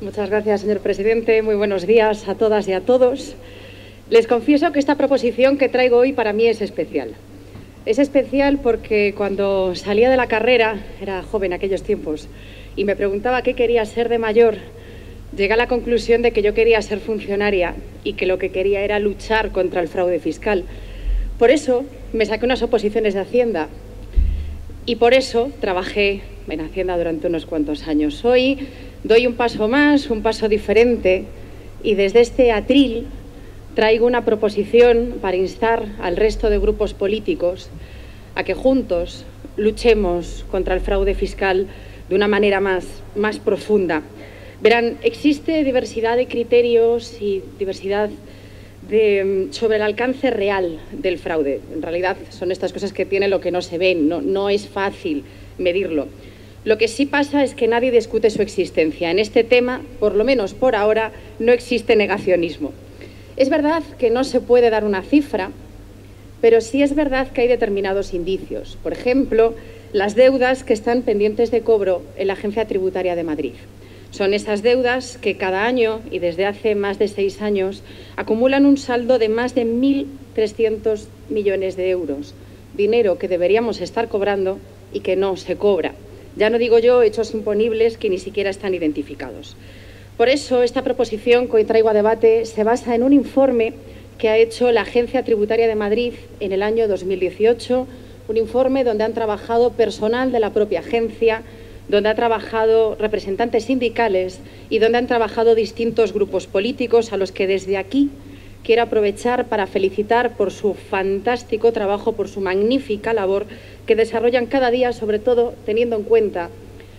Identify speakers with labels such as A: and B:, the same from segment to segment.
A: Muchas gracias, señor presidente. Muy buenos días a todas y a todos. Les confieso que esta proposición que traigo hoy para mí es especial. Es especial porque cuando salía de la carrera, era joven aquellos tiempos, y me preguntaba qué quería ser de mayor, llegué a la conclusión de que yo quería ser funcionaria y que lo que quería era luchar contra el fraude fiscal. Por eso me saqué unas oposiciones de Hacienda y por eso trabajé en Hacienda durante unos cuantos años. Hoy doy un paso más, un paso diferente y desde este atril traigo una proposición para instar al resto de grupos políticos a que juntos luchemos contra el fraude fiscal de una manera más, más profunda. Verán, existe diversidad de criterios y diversidad de, sobre el alcance real del fraude. En realidad son estas cosas que tiene lo que no se ven, no, no es fácil medirlo. Lo que sí pasa es que nadie discute su existencia. En este tema, por lo menos por ahora, no existe negacionismo. Es verdad que no se puede dar una cifra, pero sí es verdad que hay determinados indicios. Por ejemplo, las deudas que están pendientes de cobro en la Agencia Tributaria de Madrid. Son esas deudas que cada año y desde hace más de seis años acumulan un saldo de más de 1.300 millones de euros, dinero que deberíamos estar cobrando y que no se cobra. Ya no digo yo hechos imponibles que ni siquiera están identificados. Por eso, esta proposición que hoy traigo a debate se basa en un informe que ha hecho la Agencia Tributaria de Madrid en el año 2018, un informe donde han trabajado personal de la propia agencia, donde han trabajado representantes sindicales y donde han trabajado distintos grupos políticos a los que desde aquí quiero aprovechar para felicitar por su fantástico trabajo, por su magnífica labor que desarrollan cada día, sobre todo teniendo en cuenta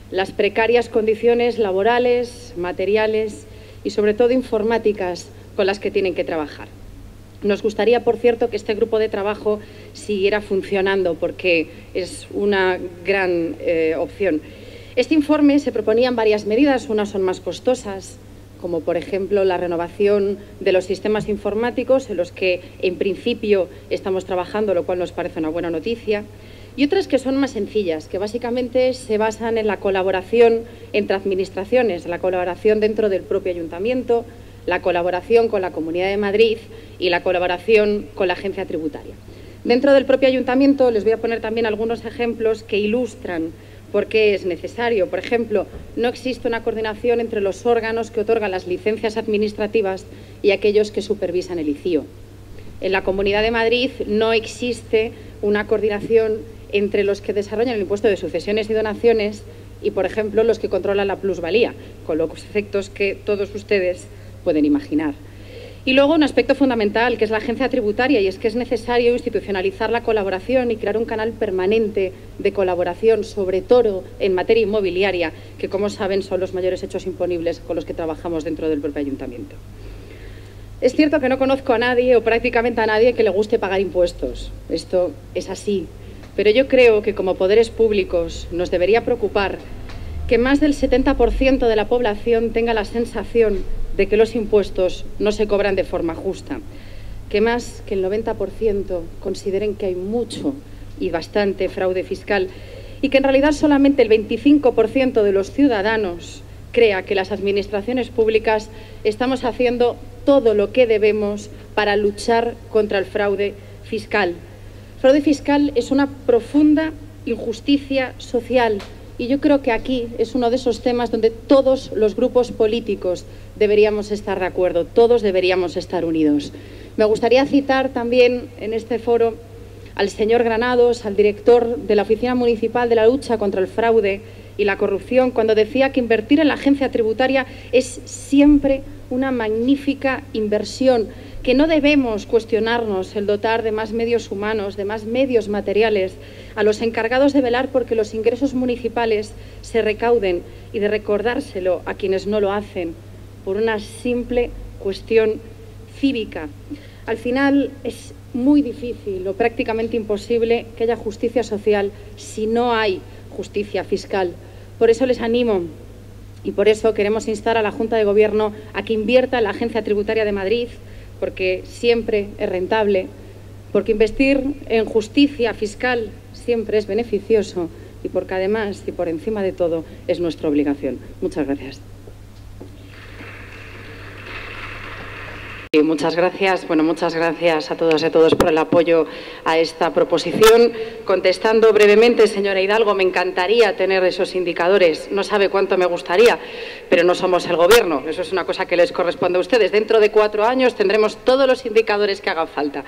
A: las precarias condiciones laborales, materiales y sobre todo informáticas con las que tienen que trabajar. Nos gustaría, por cierto, que este grupo de trabajo siguiera funcionando porque es una gran eh, opción. Este informe se proponían varias medidas, unas son más costosas, como por ejemplo la renovación de los sistemas informáticos en los que en principio estamos trabajando, lo cual nos parece una buena noticia, y otras que son más sencillas, que básicamente se basan en la colaboración entre administraciones, la colaboración dentro del propio ayuntamiento, la colaboración con la Comunidad de Madrid y la colaboración con la agencia tributaria. Dentro del propio ayuntamiento les voy a poner también algunos ejemplos que ilustran por qué es necesario. Por ejemplo, no existe una coordinación entre los órganos que otorgan las licencias administrativas y aquellos que supervisan el ICIO. En la Comunidad de Madrid no existe una coordinación entre los que desarrollan el impuesto de sucesiones y donaciones y, por ejemplo, los que controlan la plusvalía, con los efectos que todos ustedes pueden imaginar. Y luego un aspecto fundamental, que es la agencia tributaria, y es que es necesario institucionalizar la colaboración y crear un canal permanente de colaboración, sobre todo en materia inmobiliaria, que como saben son los mayores hechos imponibles con los que trabajamos dentro del propio ayuntamiento. Es cierto que no conozco a nadie o prácticamente a nadie que le guste pagar impuestos. Esto es así. Pero yo creo que como poderes públicos nos debería preocupar que más del 70% de la población tenga la sensación de que los impuestos no se cobran de forma justa, que más que el 90% consideren que hay mucho y bastante fraude fiscal y que en realidad solamente el 25% de los ciudadanos crea que las administraciones públicas estamos haciendo todo lo que debemos para luchar contra el fraude fiscal. Fraude fiscal es una profunda injusticia social y yo creo que aquí es uno de esos temas donde todos los grupos políticos deberíamos estar de acuerdo, todos deberíamos estar unidos. Me gustaría citar también en este foro al señor Granados, al director de la Oficina Municipal de la Lucha contra el Fraude y la Corrupción, cuando decía que invertir en la agencia tributaria es siempre una magnífica inversión, que no debemos cuestionarnos el dotar de más medios humanos, de más medios materiales a los encargados de velar porque los ingresos municipales se recauden y de recordárselo a quienes no lo hacen por una simple cuestión cívica. Al final es muy difícil o prácticamente imposible que haya justicia social si no hay justicia fiscal. Por eso les animo y por eso queremos instar a la Junta de Gobierno a que invierta en la Agencia Tributaria de Madrid, porque siempre es rentable, porque investir en justicia fiscal siempre es beneficioso y porque además y por encima de todo es nuestra obligación. Muchas gracias. Muchas gracias. Bueno, muchas gracias a todas y a todos por el apoyo a esta proposición. Contestando brevemente, señora Hidalgo, me encantaría tener esos indicadores. No sabe cuánto me gustaría, pero no somos el Gobierno. Eso es una cosa que les corresponde a ustedes. Dentro de cuatro años tendremos todos los indicadores que hagan falta.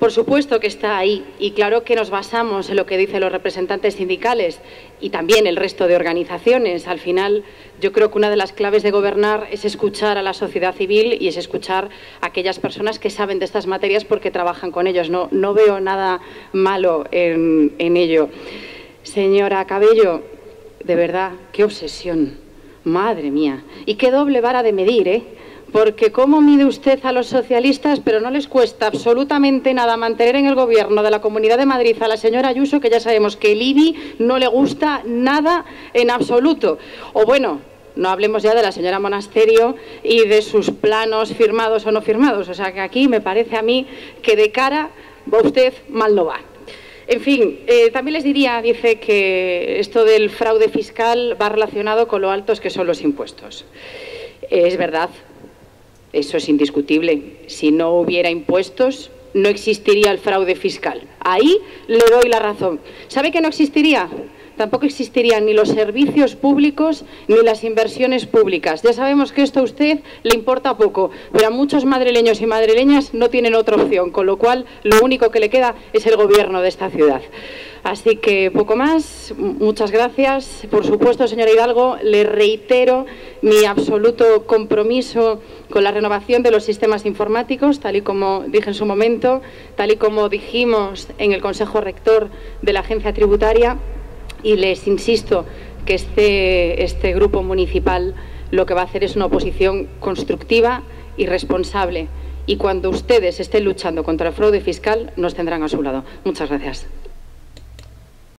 A: Por supuesto que está ahí y claro que nos basamos en lo que dicen los representantes sindicales y también el resto de organizaciones. Al final, yo creo que una de las claves de gobernar es escuchar a la sociedad civil y es escuchar a aquellas personas que saben de estas materias porque trabajan con ellos. No, no veo nada malo en, en ello. Señora Cabello, de verdad, qué obsesión. Madre mía. Y qué doble vara de medir, ¿eh? Porque cómo mide usted a los socialistas, pero no les cuesta absolutamente nada mantener en el gobierno de la Comunidad de Madrid a la señora Ayuso, que ya sabemos que el IBI no le gusta nada en absoluto. O bueno, no hablemos ya de la señora Monasterio y de sus planos firmados o no firmados. O sea que aquí me parece a mí que de cara va usted mal no va. En fin, eh, también les diría, dice que esto del fraude fiscal va relacionado con lo altos que son los impuestos. es verdad, eso es indiscutible. Si no hubiera impuestos, no existiría el fraude fiscal. Ahí le doy la razón. ¿Sabe que no existiría? Tampoco existirían ni los servicios públicos ni las inversiones públicas. Ya sabemos que esto a usted le importa poco, pero a muchos madrileños y madrileñas no tienen otra opción, con lo cual lo único que le queda es el gobierno de esta ciudad. Así que poco más, muchas gracias. Por supuesto, señora Hidalgo, le reitero mi absoluto compromiso con la renovación de los sistemas informáticos, tal y como dije en su momento, tal y como dijimos en el Consejo Rector de la Agencia Tributaria, y les insisto que este, este grupo municipal lo que va a hacer es una oposición constructiva y responsable. Y cuando ustedes estén luchando contra el fraude fiscal, nos tendrán a su lado. Muchas gracias.